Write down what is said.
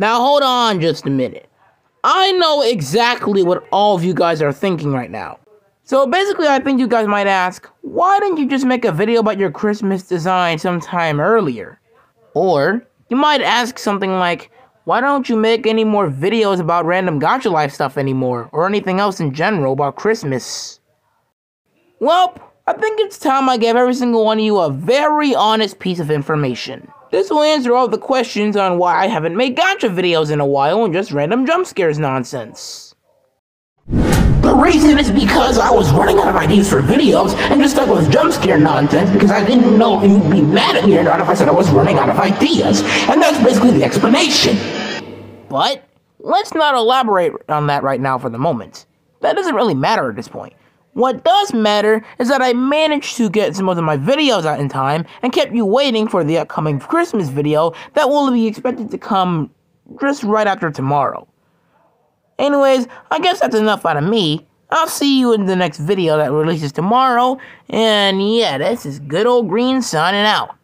Now hold on just a minute. I know exactly what all of you guys are thinking right now. So basically, I think you guys might ask, why didn't you just make a video about your Christmas design sometime earlier? Or you might ask something like, why don't you make any more videos about random Gacha Life stuff anymore, or anything else in general about Christmas? Well, I think it's time I gave every single one of you a very honest piece of information. This will answer all the questions on why I haven't made gacha videos in a while and just random jump scares nonsense. The reason is because I was running out of ideas for videos and just stuck with jump scare nonsense because I didn't know if you'd be mad at me or not if I said I was running out of ideas. And that's basically the explanation. But let's not elaborate on that right now for the moment. That doesn't really matter at this point. What does matter is that I managed to get some of my videos out in time and kept you waiting for the upcoming Christmas video that will be expected to come just right after tomorrow. Anyways, I guess that's enough out of me. I'll see you in the next video that releases tomorrow. And yeah, this is good old green signing out.